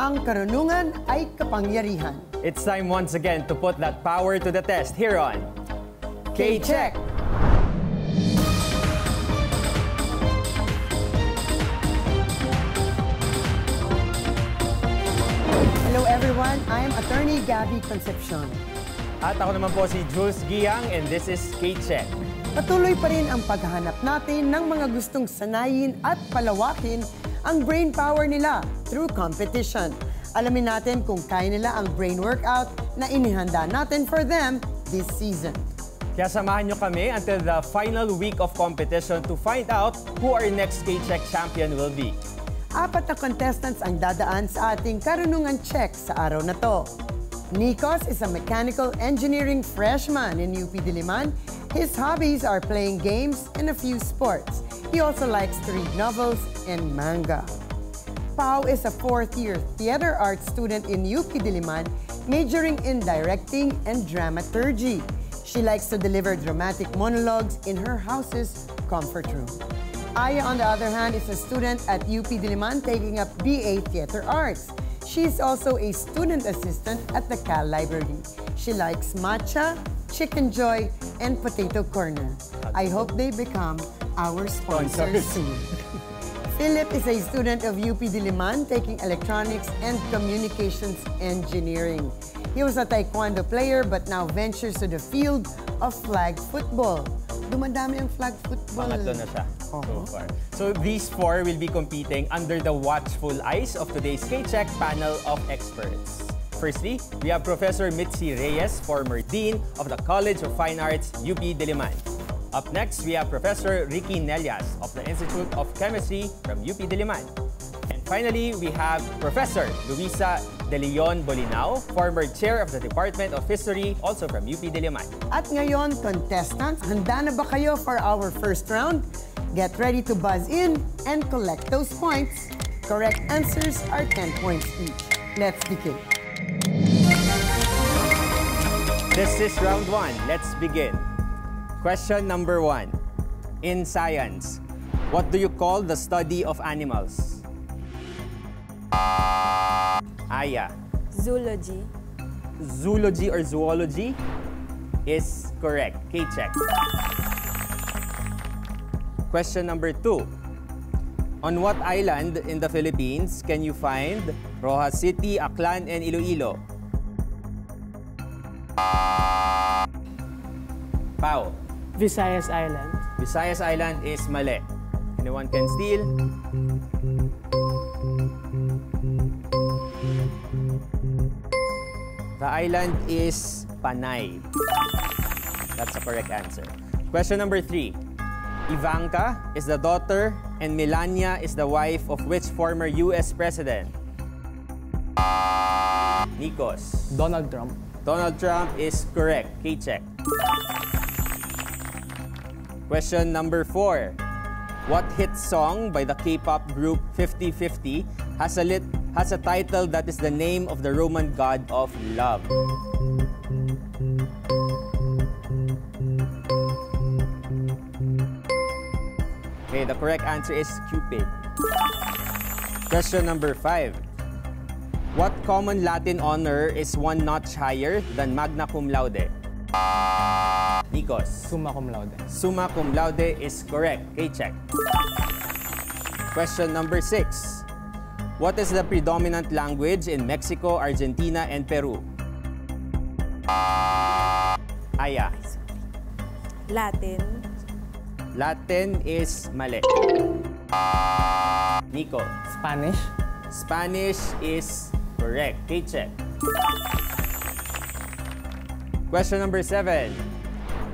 Ang karunungan ay kapangyarihan. It's time once again to put that power to the test here on K-Check. Hello everyone, I am attorney Gabby Concepcion. At ako naman po si Jules Giang and this is K-Check. Patuloy pa rin ang paghahanap natin ng mga gustong sanayin at palawakin ang brain power nila through competition. Alamin natin kung kaya nila ang brain workout na inihanda natin for them this season. Kaya samahan nyo kami until the final week of competition to find out who our next K-Check champion will be. Apat na contestants ang dadaan sa ating karunungan check sa araw na to. Nikos is a mechanical engineering freshman in UP Diliman. His hobbies are playing games and a few sports. He also likes to read novels and manga. Pau is a fourth-year theater arts student in UP Diliman, majoring in directing and dramaturgy. She likes to deliver dramatic monologues in her house's comfort room. Aya, on the other hand, is a student at UP Diliman taking up BA Theater Arts. She's also a student assistant at the Cal Library. She likes matcha, chicken joy, and potato corner. I hope they become our sponsors soon. Philip is a student of UP Diliman taking electronics and communications engineering. He was a taekwondo player but now ventures to the field of flag football. Dumadami ang flag football. Pangatlo na siya so far. So these four will be competing under the watchful eyes of today's K-Check panel of experts. Firstly, we have Professor Mitzi Reyes, former Dean of the College of Fine Arts, UP Diliman. Up next, we have Professor Ricky Nelias of the Institute of Chemistry from UP Diliman. And finally, we have Professor Luisa De Leon Bolinao, former chair of the Department of History, also from UP Diliman. At ngayon, contestants, handa na ba kayo for our first round? Get ready to buzz in and collect those points. Correct answers are 10 points each. Let's begin. This is round one. Let's begin. Question number one. In science, what do you call the study of animals? Aya. Zoology. Zoology or zoology is correct. K-check. Question number two. On what island in the Philippines can you find Roxas City, Aklan, and Iloilo? Pau. Visayas Island. Visayas Island is mali. Anyone can steal? The island is Panay. That's the correct answer. Question number three. Ivanka is the daughter and Melania is the wife of which former U.S. president? Nikos. Donald Trump. Donald Trump is correct. K-check. Question number four. What hit song by the K-pop group 5050 has a lit has a title that is the name of the Roman god of love? Okay, the correct answer is Cupid. Question number five. What common Latin honor is one notch higher than magna cum laude? Nikos. Summa cum laude. Summa cum laude is correct. Okay, check. Question number six. What is the predominant language in Mexico, Argentina, and Peru? Aya. Latin. Latin is mali. Nico. Spanish. Spanish is correct. K-check. Question number seven.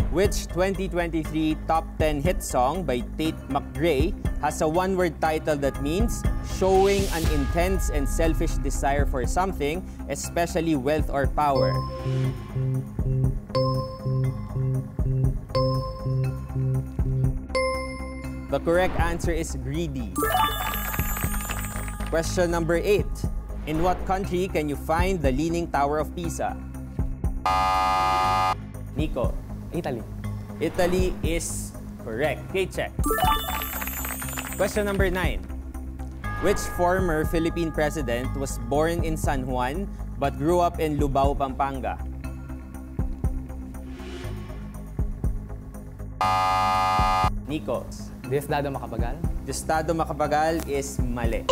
Which 2023 top 10 hit song by Tate McRae has a one-word title that means showing an intense and selfish desire for something, especially wealth or power? The correct answer is greedy. Question number eight. In what country can you find the Leaning Tower of Pisa? Nico. Italy. Italy is correct. Okay, check. Question number nine. Which former Philippine president was born in San Juan but grew up in Lubao, Pampanga? Nikos. Diosdado Macapagal. Diosdado Macapagal is mali.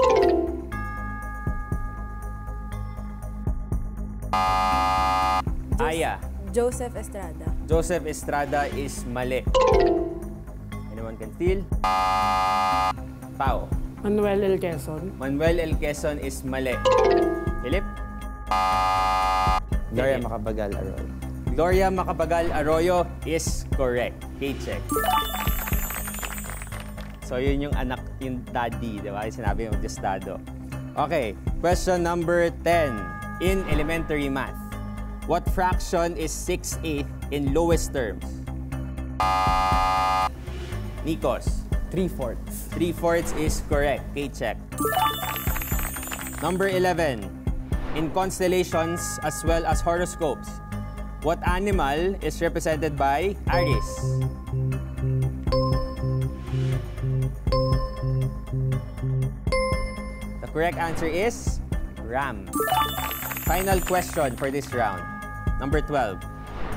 Aya. Joseph Estrada. Joseph Estrada is mali. Anyone can steal? Pao. Manuel L. Quezon. Manuel L. Quezon is mali. Philip? Gloria. Macapagal Arroyo. Gloria Macapagal Arroyo is correct. K-check. So, yun yung anak, yung daddy, di ba? Yung Sinabi yung Diosdado. Okay, question number 10. In elementary math, what fraction is 6/8 in lowest terms? Nikos. Three-fourths. 3 fourths is correct. K-check. Number 11. In constellations as well as horoscopes, what animal is represented by Aries? Correct answer is Ram. Final question for this round. Number 12.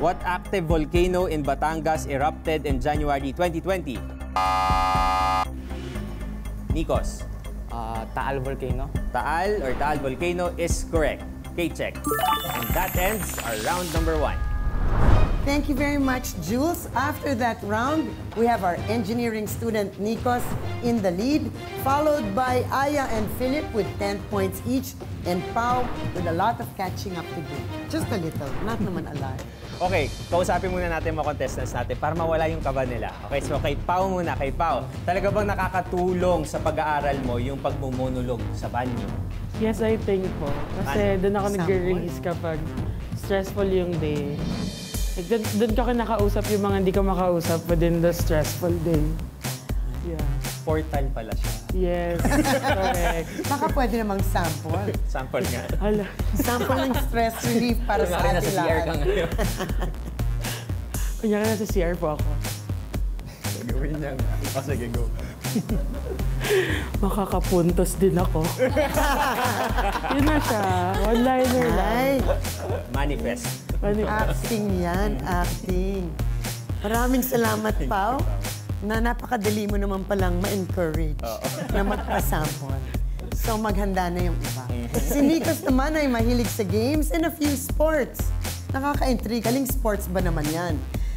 What active volcano in Batangas erupted in January 2020? Nikos. Ah, Taal Volcano. Taal or Taal Volcano is correct. K-check. And that ends our round number one. Thank you very much, Jules. After that round, we have our engineering student Nikos in the lead, followed by Aya and Philip with 10 points each, and Pau with a lot of catching up to do. Just a little, not naman a lot. Okay, kausapin muna natin mga contestants natin para mawala yung kaba nila. Okay, so kay Pau muna, kay Pau. Talaga bang nakakatulong sa pag-aaral mo yung pagmumonolog sa banyo? Yes, I think po. Kasi Ano? doon ako nag-release kapag stressful yung day. Like, doon, doon ko kinakausap yung mga hindi ko makausap within the stressful day. Yeah. Portal pala siya. Yes, correct. Baka pwede namang sample. Sample nga. Hala. Sample ng stress relief para sa Kumari na ating sa CR ka lahat. ngayon. Kunya ka nasa CR po ako. Gawin niya nga. O, sige, go. Makakapuntos din ako. Yun na siya. One-liner lang. Manifest. Ano, acting yan, acting. Maraming salamat, Pau, na napakadali mo naman palang ma-encourage na magpa-sample. So maghanda na yung iba. Si Nikos naman ay mahilig sa games and a few sports. Nakaka-intrigue. Kaling sports ba naman yan?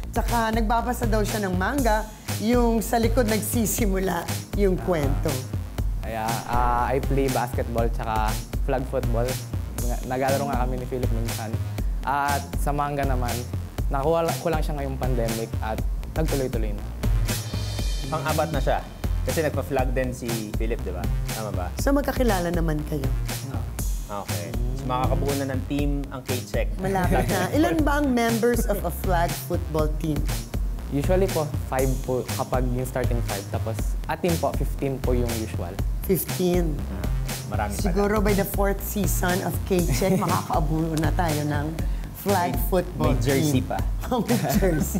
Tsaka nagbabasa daw siya ng manga, yung sa likod nagsisimula yung kwento. Kaya ah, I play basketball tsaka flag football. Nga- Naglalaro nga kami ni Philip minsan. At sa manga naman, nakuha ko lang siya ngayong pandemic at nagtuloy-tuloy na. Pang-apat na siya. Kasi nagpa-flag din si Philip, di ba? Tama ba? So magkakilala naman kayo. Okay. So makakabuo na ng team ang K-check. Malapit na. Ilan ba ang members of a flag football team? Usually po, 5 po kapag yung starting 5. Tapos at team po, 15 po yung usual. 15. Marami pala. Siguro by the fourth season of K-Check, makakaabuno na tayo ng flag football May jersey team. pa. Oh, may jersey.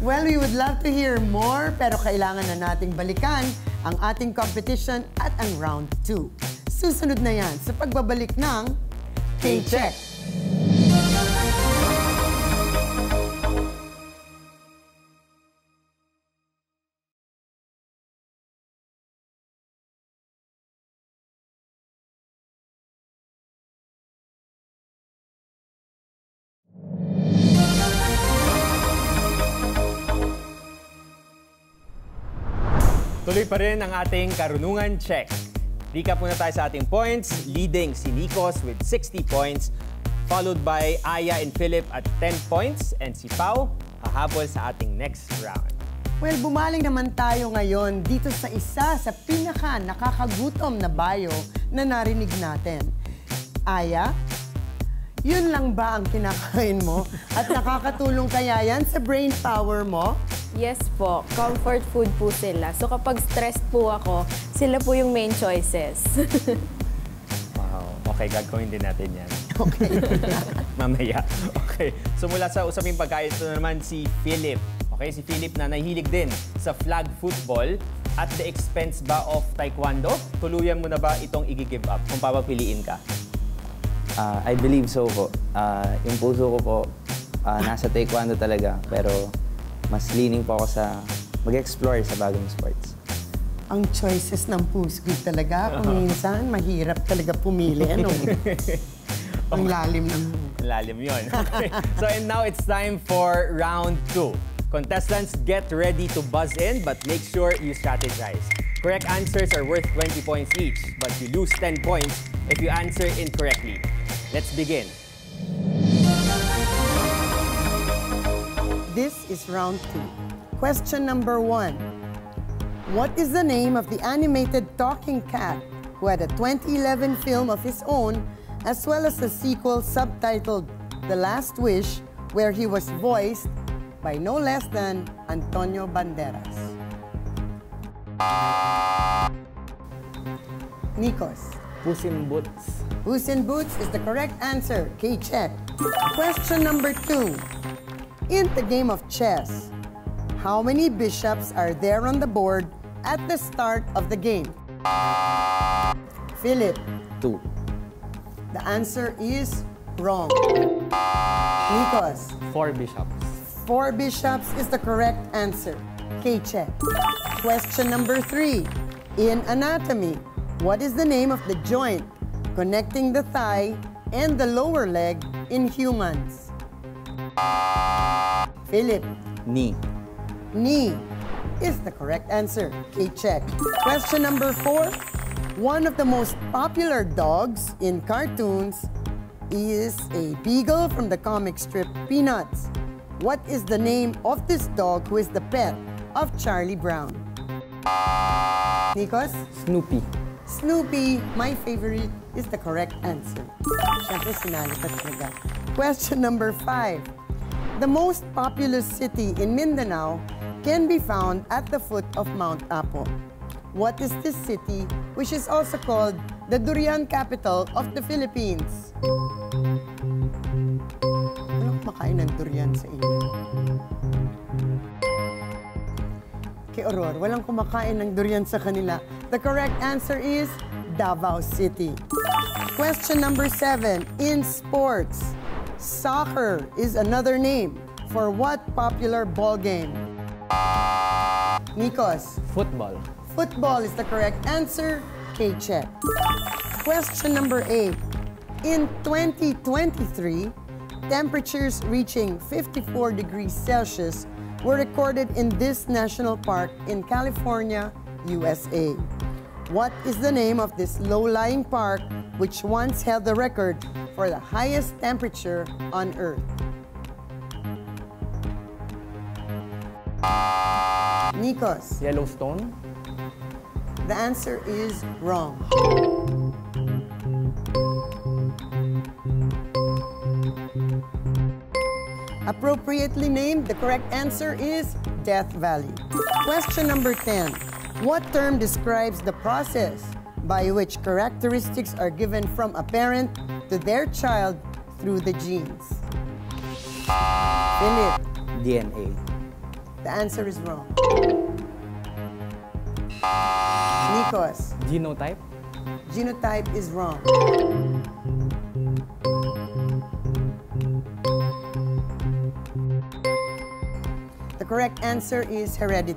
well, we would love to hear more, pero kailangan na nating balikan ang ating competition at ang round 2. Susunod na yan sa pagbabalik ng K-Check. Tuloy pa rin ang ating karunungan check. Recap muna tayo sa ating points. Leading si Nikos with 60 points, followed by Aya and Philip at 10 points, and si Pau hahabol sa ating next round. Well, bumaling naman tayo ngayon dito sa isa sa pinaka nakakagutom na bio na narinig natin. Aya, yun lang ba ang kinakain mo? At nakakatulong kaya yan sa brain power mo? Yes po, comfort food po sila. So kapag stressed po ako, sila po yung main choices. Wow. Okay, gagawin din natin yan. Okay. Mamaya. Okay. So mula sa usaping pagkain, ito naman si Philip. Okay, si Philip na nahilig din sa flag football. at the expense ba of taekwondo? Tuluyan mo na ba itong i-give up kung papapiliin ka? Ah, I believe so po. Ah, yung puso ko po, ah, nasa taekwondo talaga. Pero mas leaning po ako sa mag-explore sa bagong sports. Ang choices ng puso talaga, kung minsan, mahirap talaga pumili. Ano? Ang lalim ng... Lalim yun. Okay. so and now it's time for round two. Contestants, get ready to buzz in, but make sure you strategize. Correct answers are worth 20 points each, but you lose 10 points if you answer incorrectly. Let's begin. This is round two. Question number one. What is the name of the animated talking cat who had a 2011 film of his own, as well as a sequel subtitled The Last Wish, where he was voiced by no less than Antonio Banderas? Nikos. Puss in Boots. Puss in Boots is the correct answer. Okay, check. Question number two. In the game of chess, how many bishops are there on the board at the start of the game? Philip, Two. the answer is wrong. Nikos, Four bishops. four bishops is the correct answer. Okay, check. Question number three. In anatomy, what is the name of the joint connecting the thigh and the lower leg in humans? Philip, Knee. knee is the correct answer. Okay, check. Question number four. One of the most popular dogs in cartoons is a beagle from the comic strip Peanuts. What is the name of this dog who is the pet of Charlie Brown? Nikos? Snoopy. Snoopy, my favorite, is the correct answer. Question number five. The most populous city in Mindanao can be found at the foot of Mount Apo. What is this city, which is also called the durian capital of the Philippines? Kumakain ng durian sa inyo. Kay Aurora, walang kumakain ng durian sa kanila. The correct answer is Davao City. Question number seven. In sports, soccer is another name for what popular ball game? Nikos, Football. football is the correct answer. Okay, check. Question number eight. In 2023, temperatures reaching 54 degrees Celsius were recorded in this national park in California, USA. What is the name of this low-lying park which once held the record for the highest temperature on Earth? Nikos. Yellowstone. The answer is wrong. Appropriately named, the correct answer is Death Valley. Question number 10. What term describes the process by which characteristics are given from a parent to their child through the genes? Philip, DNA. the answer is wrong. Nikos, Genotype. genotype is wrong. The correct answer is heredity.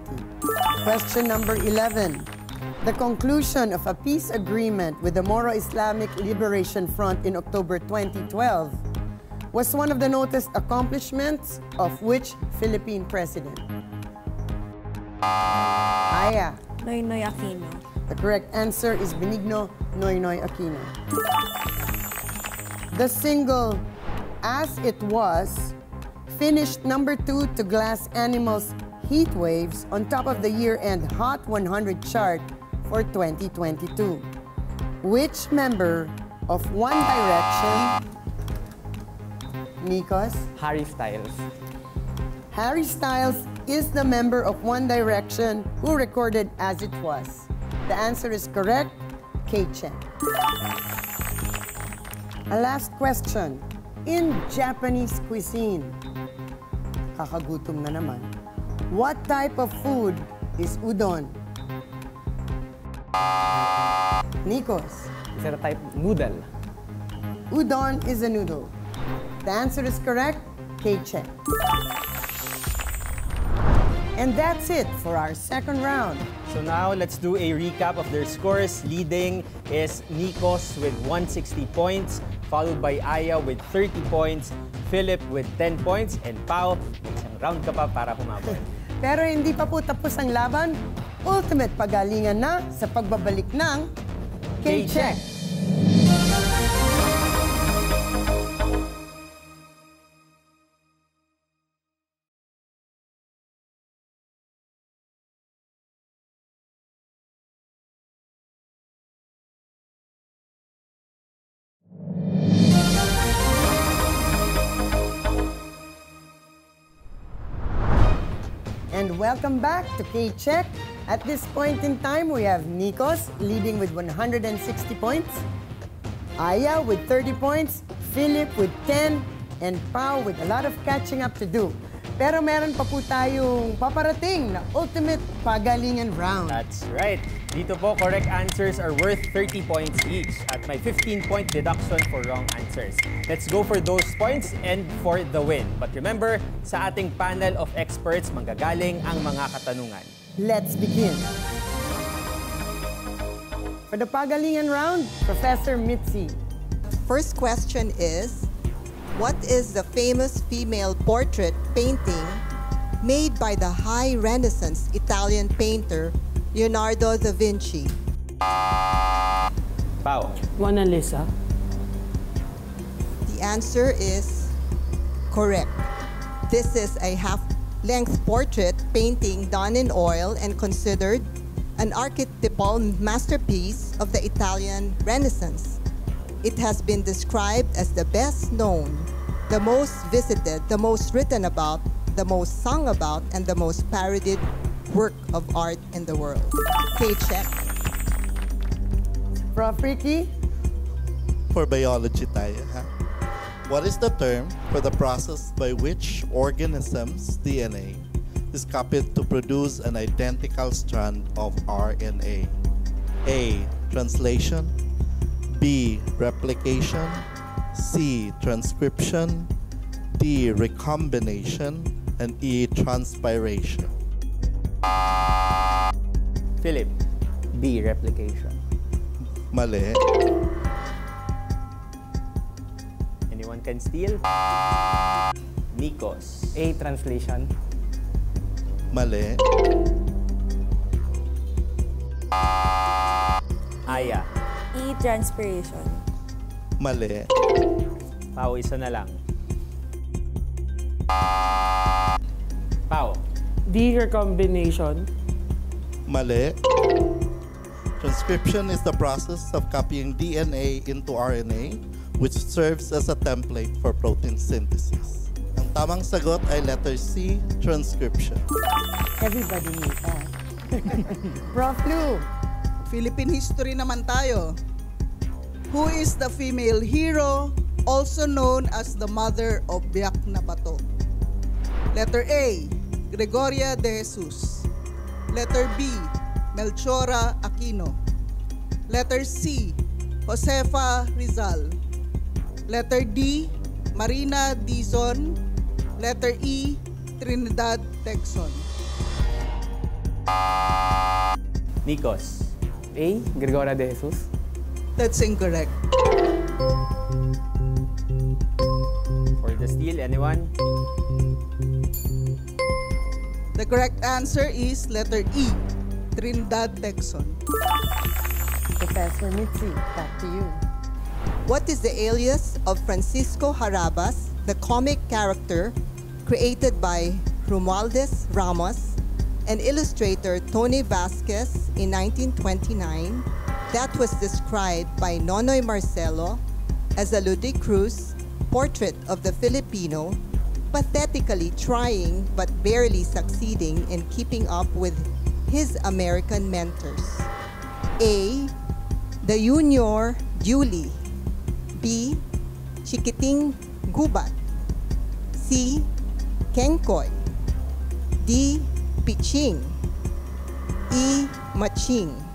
Question number 11. The conclusion of a peace agreement with the Moro Islamic Liberation Front in October 2012 was one of the noticed accomplishments of which Philippine president? Aya. Noynoy Aquino. The correct answer is Benigno Noynoy Aquino. The single As It Was finished number two to Glass Animals Heat Waves on top of the year-end Hot 100 chart for 2022. Which member of One Direction, Nikos, Harry Styles. Harry Styles is the member of One Direction who recorded As It Was. The answer is correct. K-Check. A last question. In Japanese cuisine, kakagutom na naman, what type of food is udon? Nikos, Is that a type noodle? udon is a noodle. The answer is correct. K-check. And that's it for our second round. So now let's do a recap of their scores. Leading is Nikos with 160 points, followed by Aya with 30 points, Philip with 10 points, and may isang round ka pa para humabol. Pero hindi pa po tapos ang laban. Ultimate pagalingan na sa pagbabalik ng K-check. And welcome back to K-Check. At this point in time, we have Nikos leading with 160 points, Aya with 30 points, Philip with 10, and Pau with a lot of catching up to do. Pero meron pa po tayong paparating na ultimate pagalingan round. That's right. Dito po, correct answers are worth 30 points each at may 15-point deduction for wrong answers. Let's go for those points and for the win. But remember, sa ating panel of experts, manggagaling ang mga katanungan. Let's begin. For the pagalingan round, Professor Mitzi. First question is, what is the famous female portrait painting made by the high Renaissance Italian painter Leonardo da Vinci? Pau. Mona Lisa. The answer is correct. This is a half-length portrait painting done in oil and considered an archetypal masterpiece of the Italian Renaissance. It has been described as the best known, the most visited, the most written about, the most sung about, and the most parodied work of art in the world. Okay, check. Prof. Ricky. for biology tayo, ha? What is the term for the process by which organisms' DNA is copied to produce an identical strand of RNA? A. Translation. B. Replication. C. Transcription. D. Recombination. And E. Transpiration. Philip. B, replication. Mali. Anyone can steal? Nikos. A, translation. Mali. Aya. E-transpiration. Mali. Pao, isa na lang. Pao. D, recombination. Mali. Transcription is the process of copying DNA into RNA, which serves as a template for protein synthesis. Ang tamang sagot ay letter C, transcription. Everybody knew that. Prof. Lou. Philippine history naman tayo. Who is the female hero, also known as the mother of Biak na Bato? Letter A, Gregoria de Jesus. Letter B, Melchora Aquino. Letter C, Josefa Rizal. Letter D, Marina Dizon. Letter E, Trinidad Texon. Nikos. A, Gregoria de Jesus. That's incorrect. For the steal, anyone? The correct answer is letter E, Trinidad Tecson. Professor Mitzi, back to you. What is the alias of Francisco Harabas, the comic character created by Romualdo Ramos and illustrator Tony Velasquez in 1929 that was described by Nonoy Marcelo as a ludicrous portrait of the Filipino, pathetically trying but barely succeeding in keeping up with his American mentors? A. The Junior Julie. B. Chikiting Gubat. C. Kenkoy. D. Piching. E. Maching.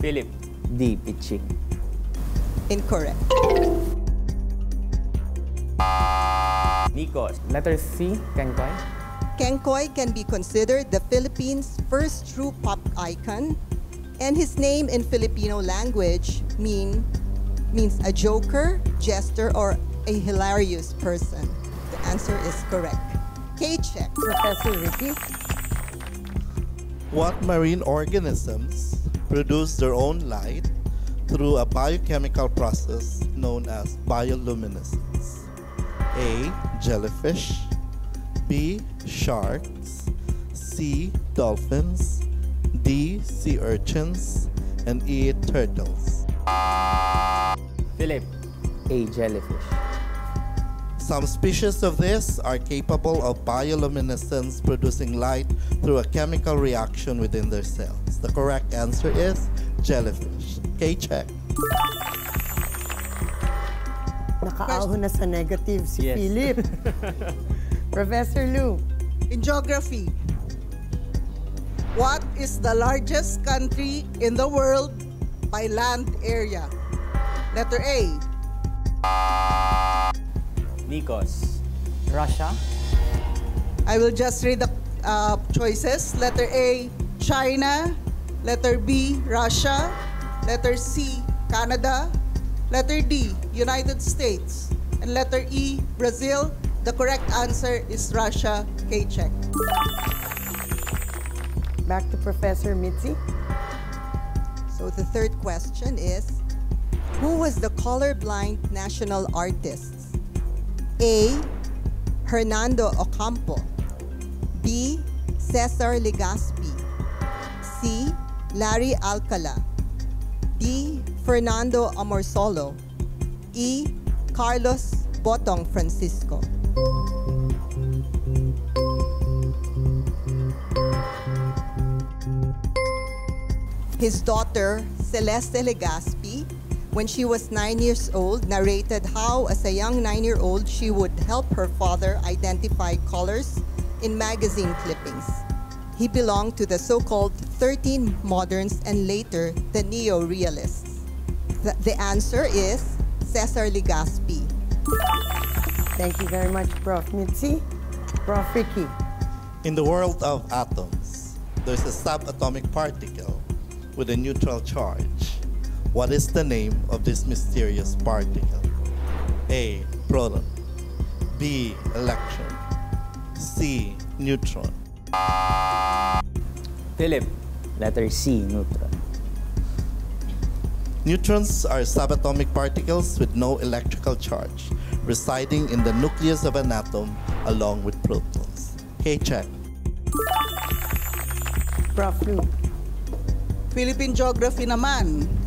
Philip. D. Pitching. Incorrect. Nikos. Letter C, Kenkoy. Kenkoy can be considered the Philippines' first true pop icon, and his name in Filipino language mean, means a joker, jester, or a hilarious person. The answer is correct. K-check. Professor Ricky. What marine organisms produce their own light through a biochemical process known as bioluminescence? A. Jellyfish. B. Sharks. C. Dolphins. D. Sea urchins. And E. Turtles. Philip. A. Jellyfish. Some species of this are capable of bioluminescence, producing light through a chemical reaction within their cells. The correct answer is jellyfish. K-check. Nakaahon na sa negative si Yes. Philip. Professor Lou. In geography, what is the largest country in the world by land area? Letter A, Nikos. Russia. I will just read the uh, choices. Letter A, China. Letter B, Russia. Letter C, Canada. Letter D, United States. And letter E, Brazil. The correct answer is Russia. K-check. Back to Professor Mitzi. So the third question is, who was the colorblind national artist? A. Hernando Ocampo. B. Cesar Legaspi. C. Larry Alcala. D. Fernando Amorsolo. E. Carlos Botong Francisco. His daughter, Celeste Legaspi, when she was nine years old, narrated how, as a young nine year old, she would help her father identify colors in magazine clippings. He belonged to the so called 13 moderns and later the neo realists. The, the answer is Cesar Legaspi. Thank you very much, Prof. Mitzi. Prof. Ricky. In the world of atoms, there's a subatomic particle with a neutral charge. What is the name of this mysterious particle? A. Proton. B. Electron. C. Neutron. Philip. Letter C. Neutron. Neutrons are subatomic particles with no electrical charge, residing in the nucleus of an atom along with protons. K-check. Prof. Philippine Geography naman.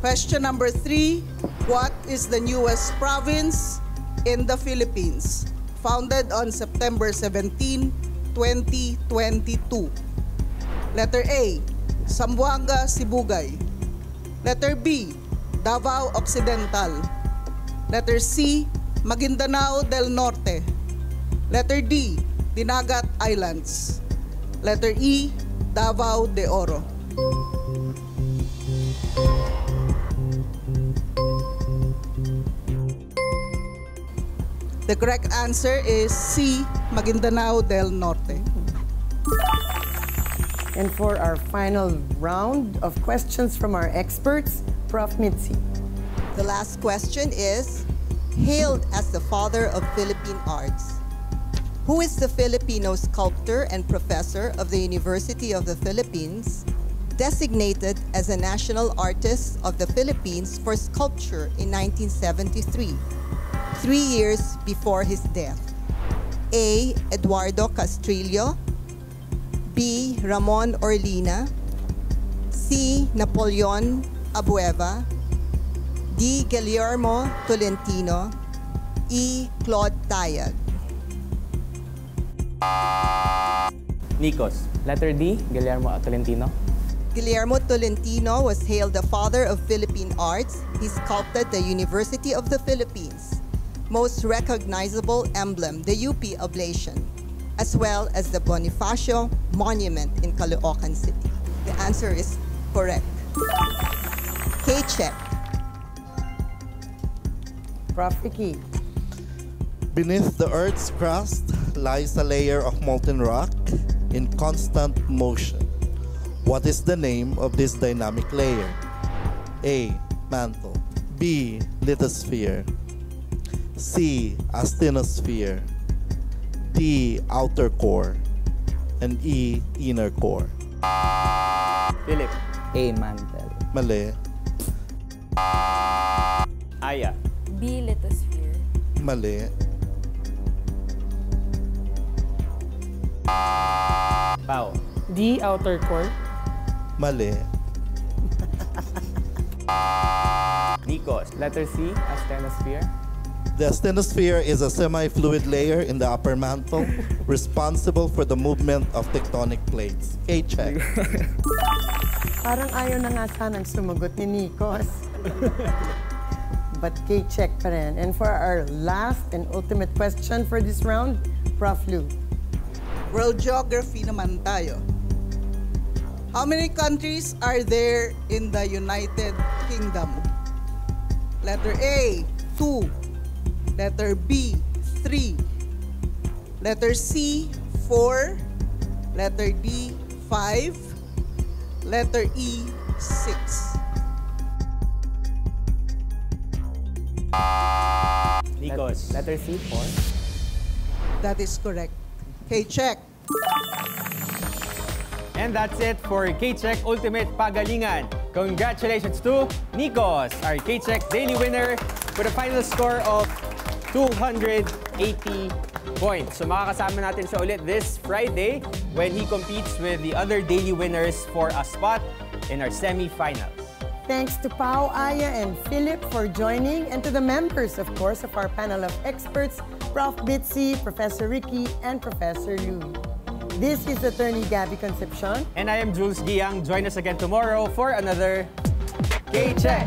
Question number three, what is the newest province in the Philippines? Founded on September 17, 2022. Letter A, Zamboanga, Sibugay. Letter B, Davao Occidental. Letter C, Maguindanao del Norte. Letter D, Dinagat Islands. Letter E, Davao de Oro. The correct answer is C, Maguindanao del Norte. And for our final round of questions from our experts, Prof. Mitzi. The last question is Hailed as the father of Philippine arts, who is the Filipino sculptor and professor of the University of the Philippines, designated as a National Artist of the Philippines for Sculpture in 1973, three years before his death? A. Eduardo Castrillo, B. Ramon Orlina, C. Napoleon Abueva, D. Guillermo Tolentino, E. Claude Tayag. Nikos. Letter D, Guillermo Tolentino. Guillermo Tolentino was hailed the father of Philippine arts. He sculpted the University of the Philippines, most recognizable emblem, the UP Oblation, as well as the Bonifacio Monument in Caloocan City. The answer is correct. K-check. Prof. Ricky. Beneath the Earth's crust lies a layer of molten rock in constant motion. What is the name of this dynamic layer? A. Mantle. B. Lithosphere. C. Asthenosphere. D. Outer core. And E. Inner core. Philip. A. Mantle. Mali. Aya. B, lithosphere. Mali. Pau. D, outer core. Mali. Nikos. Letter C, asthenosphere. The asthenosphere is a semi-fluid layer in the upper mantle responsible for the movement of tectonic plates. K-check. Parang ayaw na nga sanang sumagot ni Nikos. But K-check pa rin. And for our last and ultimate question for this round, Prof. Lou. World geography naman tayo. How many countries are there in the United Kingdom? Letter A, 2. Letter B, 3. Letter C, 4. Letter D, 5. Letter E, 6. Nikos. Letter C, 4. That is correct. Okay, check. And that's it for K-Check Ultimate Pagalingan. Congratulations to Nikos, our K-Check daily winner with a final score of 280 points. So makakasama natin siya ulit this Friday when he competes with the other daily winners for a spot in our semi-finals. Thanks to Pau, Aya, and Philip for joining, and to the members, of course, of our panel of experts, Prof. Bitsy, Professor Ricky, and Professor Lou. This is Attorney Gabby Concepcion. And I am Jules Giang. Join us again tomorrow for another K-Check.